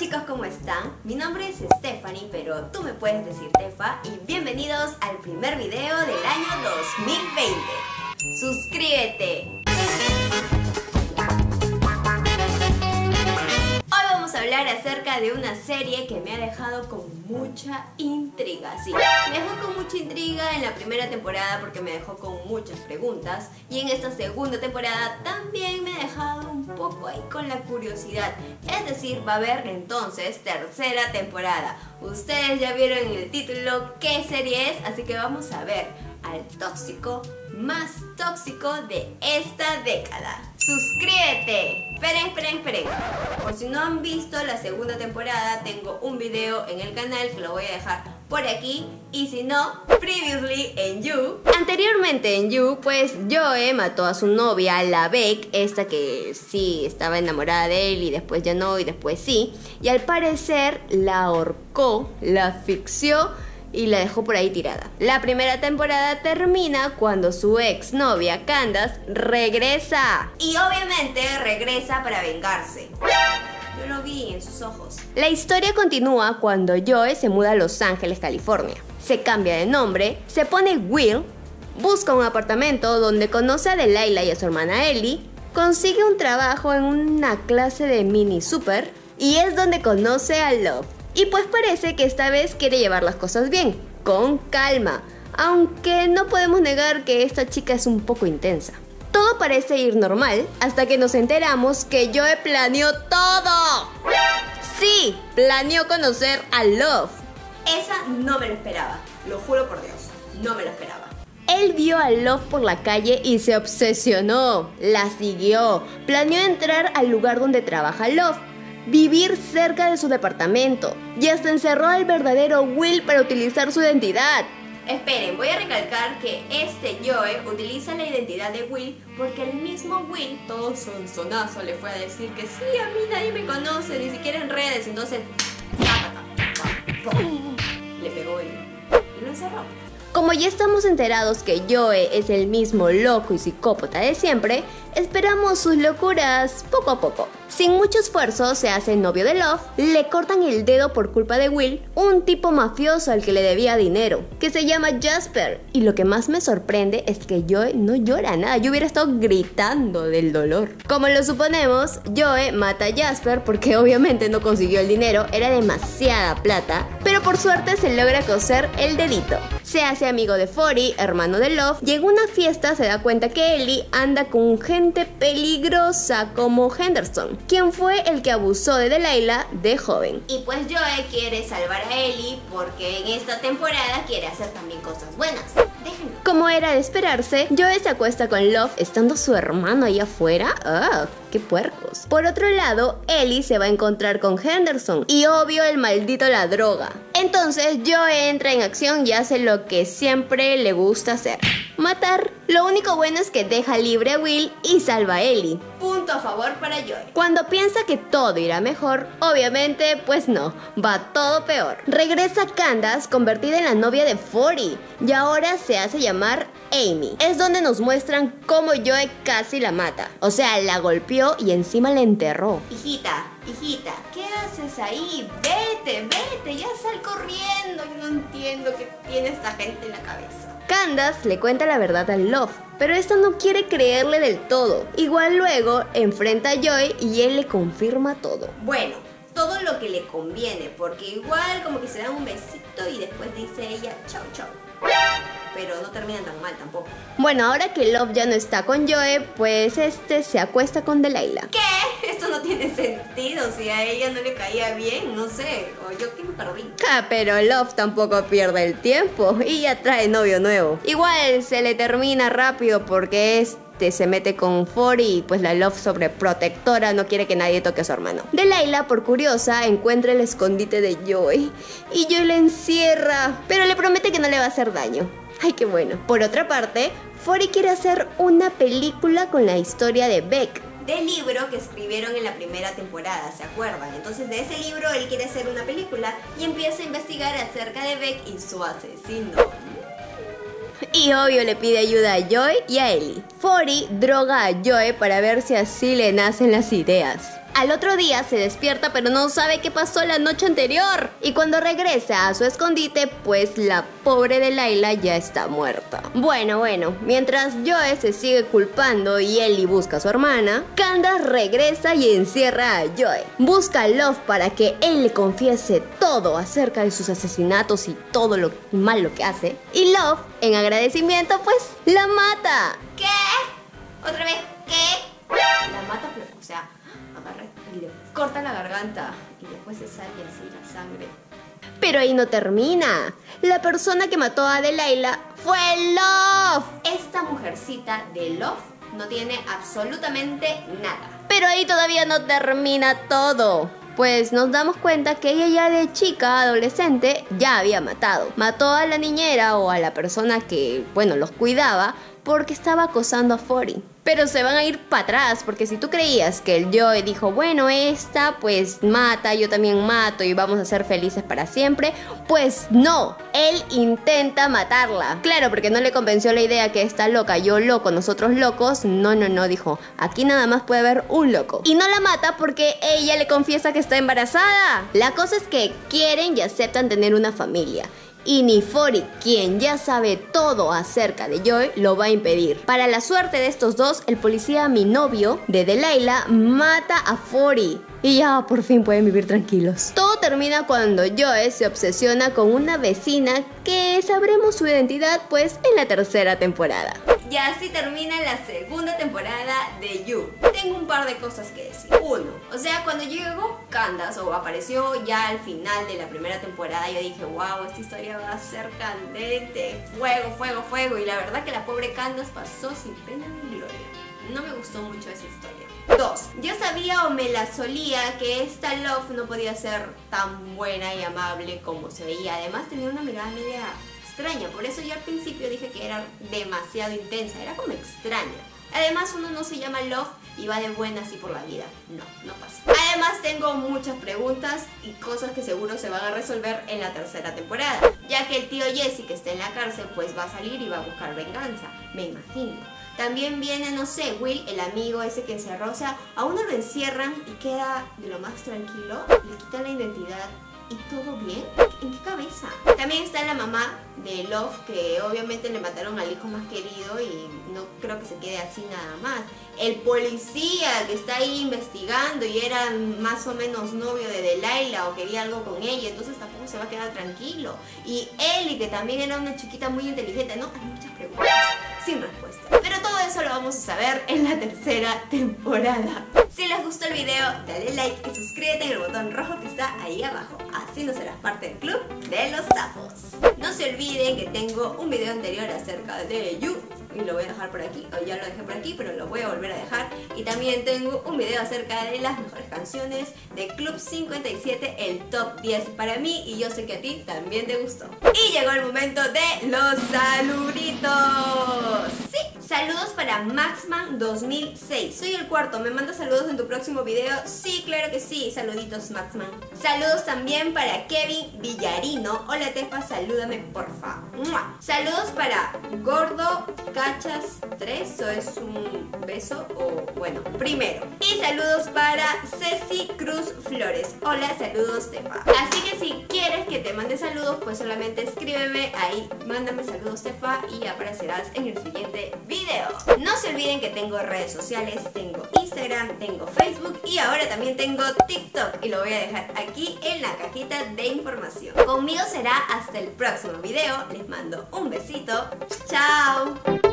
chicos, ¿cómo están? Mi nombre es Stephanie, pero tú me puedes decir Tefa y bienvenidos al primer video del año 2020. ¡Suscríbete! Hoy vamos a hablar acerca de una serie que me ha dejado con mucha intriga. Sí, me dejó con mucha intriga en la primera temporada porque me dejó con muchas preguntas y en esta segunda temporada también me ha dejado poco ahí con la curiosidad. Es decir, va a haber entonces tercera temporada. Ustedes ya vieron el título qué serie es, así que vamos a ver al tóxico más tóxico de esta década. ¡Suscríbete! Esperen, esperen, esperen. Por si no han visto la segunda temporada, tengo un video en el canal que lo voy a dejar por aquí. Y si no, previously en You. Anteriormente en You, pues Joe mató a su novia, la Beck, esta que sí estaba enamorada de él y después ya no y después sí. Y al parecer la ahorcó, la asfixió y la dejó por ahí tirada. La primera temporada termina cuando su ex novia Candace regresa. Y obviamente regresa para vengarse. La historia continúa cuando Joe se muda a Los Ángeles, California. Se cambia de nombre, se pone Will, busca un apartamento donde conoce a Delilah y a su hermana Ellie, consigue un trabajo en una clase de mini super y es donde conoce a Love y pues parece que esta vez quiere llevar las cosas bien, con calma, aunque no podemos negar que esta chica es un poco intensa. Todo parece ir normal hasta que nos enteramos que Joe planeó todo. Sí, planeó conocer a Love. Esa no me lo esperaba, lo juro por Dios, no me lo esperaba. Él vio a Love por la calle y se obsesionó, la siguió, planeó entrar al lugar donde trabaja Love vivir cerca de su departamento y hasta encerró al verdadero Will para utilizar su identidad. Esperen, voy a recalcar que este Joe utiliza la identidad de Will porque el mismo Will, todo sonsonazo, le fue a decir que sí, a mí nadie me conoce, ni siquiera en redes, entonces le pegó y lo encerró. Como ya estamos enterados que Joe es el mismo loco y psicópata de siempre, esperamos sus locuras poco a poco. Sin mucho esfuerzo se hace novio de Love, le cortan el dedo por culpa de Will, un tipo mafioso al que le debía dinero, que se llama Jasper. Y lo que más me sorprende es que Joe no llora nada, yo hubiera estado gritando del dolor. Como lo suponemos, Joe mata a Jasper porque obviamente no consiguió el dinero, era demasiada plata, pero por suerte se logra coser el dedito. Se hace amigo de Fori, hermano de Love, y en una fiesta se da cuenta que Ellie anda con gente peligrosa como Henderson, quien fue el que abusó de Delilah de joven. Y pues Joe quiere salvar a Ellie porque en esta temporada quiere hacer también cosas buenas. Como era de esperarse, Joe se acuesta con Love estando su hermano ahí afuera. ¡Ah! ¡Qué puercos! Por otro lado, Ellie se va a encontrar con Henderson y obvio el maldito la droga. Entonces Joe entra en acción y hace lo que siempre le gusta hacer. Matar. Lo único bueno es que deja libre a Will y salva a Ellie. Punto a favor para Joe. Cuando piensa que todo irá mejor, obviamente, pues no, va todo peor. Regresa Candace convertida en la novia de Fori y ahora se hace llamar Amy. Es donde nos muestran cómo Joe casi la mata. O sea, la golpeó y encima la enterró. Hijita, hijita, ¿qué haces ahí? Vete, vete, ya sal corriendo. Yo no entiendo qué tiene esta gente en la cabeza. Candace le cuenta la verdad a Love, pero esta no quiere creerle del todo. Igual luego enfrenta a Joy y él le confirma todo. Bueno, todo lo que le conviene, porque igual como que se dan un besito y después dice ella chau chau pero no terminan tan mal tampoco. Bueno, ahora que Love ya no está con Joe, pues este se acuesta con Delilah. ¿Qué? Tiene sentido. Si a ella no le caía bien, no sé. O yo que me perdí. Ah, pero Love tampoco pierde el tiempo y ya trae novio nuevo. Igual se le termina rápido porque este se mete con Fori y pues la Love sobreprotectora no quiere que nadie toque a su hermano. Delilah, por curiosa, encuentra el escondite de Joey y Joey le encierra, pero le promete que no le va a hacer daño. Ay, qué bueno. Por otra parte, Fori quiere hacer una película con la historia de Beck. Del libro que escribieron en la primera temporada, ¿se acuerdan? Entonces de ese libro él quiere hacer una película y empieza a investigar acerca de Beck y su asesino. Y obvio le pide ayuda a Joy y a Ellie. Fori droga a Joy para ver si así le nacen las ideas. Al otro día se despierta pero no sabe qué pasó la noche anterior. Y cuando regresa a su escondite, pues la pobre de Laila ya está muerta. Bueno, bueno, mientras Joe se sigue culpando y Ellie busca a su hermana, Candace regresa y encierra a Joe. Busca a Love para que él le confiese todo acerca de sus asesinatos y todo lo malo que hace. Y Love, en agradecimiento, pues la mata. ¿Qué? ¿Otra vez? ¿Qué? La mata, pero, o sea, y le corta la garganta y después se sale así la sangre. Pero ahí no termina. La persona que mató a Delilah fue Love. Esta mujercita de Love no tiene absolutamente nada. Pero ahí todavía no termina todo pues nos damos cuenta que ella ya de chica, adolescente, ya había matado. Mató a la niñera o a la persona que, bueno, los cuidaba porque estaba acosando a Fori. Pero se van a ir para atrás, porque si tú creías que el Joe dijo, bueno, esta pues mata, yo también mato y vamos a ser felices para siempre, pues no, él intenta matarla. Claro, porque no le convenció la idea que está loca, yo loco, nosotros locos. No, no, no, dijo, aquí nada más puede haber un loco. Y no la mata porque ella le confiesa que está embarazada. La cosa es que quieren y aceptan tener una familia y ni Fori, quien ya sabe todo acerca de Joy, lo va a impedir. Para la suerte de estos dos, el policía mi novio de Delilah mata a Fori. Y ya por fin pueden vivir tranquilos. Termina cuando Joe se obsesiona con una vecina que sabremos su identidad pues en la tercera temporada. Y así termina la segunda temporada de You. Tengo un par de cosas que decir. Uno, o sea, cuando llegó Candace o apareció ya al final de la primera temporada, yo dije, wow, esta historia va a ser candente, fuego, fuego, fuego. Y la verdad que la pobre Candace pasó sin pena ni gloria. No me gustó mucho esa historia. Sabía o me la solía que esta Love no podía ser tan buena y amable como se veía. Además tenía una mirada media extraña. Por eso yo al principio dije que era demasiado intensa, era como extraña. Además uno no se llama Love y va de buena así por la vida. No, no pasa. Además tengo muchas preguntas y cosas que seguro se van a resolver en la tercera temporada. Ya que el tío Jesse que está en la cárcel pues va a salir y va a buscar venganza, me imagino. También viene, no sé, Will, el amigo ese que encerró. O sea, a uno lo encierran y queda de lo más tranquilo. Le quitan la identidad ¿Y todo bien? ¿En qué cabeza? También está la mamá de Love, que obviamente le mataron al hijo más querido y no creo que se quede así nada más. El policía que está ahí investigando y era más o menos novio de Delilah o quería algo con ella, entonces tampoco se va a quedar tranquilo. Y Ellie, que también era una chiquita muy inteligente, ¿no? Hay muchas preguntas respuesta. Pero todo eso lo vamos a saber en la tercera temporada. Si les gustó el video, dale like y suscríbete en el botón rojo que está ahí abajo. Así no serás parte del club de los zafos. No se olviden que tengo un video anterior acerca de You y lo voy a dejar por aquí, o ya lo dejé por aquí, pero lo voy a volver a dejar. Y también tengo un video acerca de las mejores canciones de Club 57, el top 10 para mí, y yo sé que a ti también te gustó. Y llegó el momento de los saluditos. Sí, saludos para Maxman 2006. Soy el cuarto, ¿me manda saludos en tu próximo video? Sí, claro que sí, saluditos Maxman. Saludos también para Kevin Villarino. Hola Tefa, salúdame porfa. Saludos para Gordo cachas 3 o es un beso o bueno, primero. Y saludos para Ceci Cruz Flores. Hola, saludos Tefa. Así que si quieres que te mande saludos, pues solamente escríbeme ahí, mándame saludos Tefa y aparecerás en el siguiente No se olviden que tengo redes sociales, tengo Instagram, tengo Facebook y ahora también tengo TikTok y lo voy a dejar aquí en la cajita de información. Conmigo será hasta el próximo video. Les mando un besito. ¡Chao!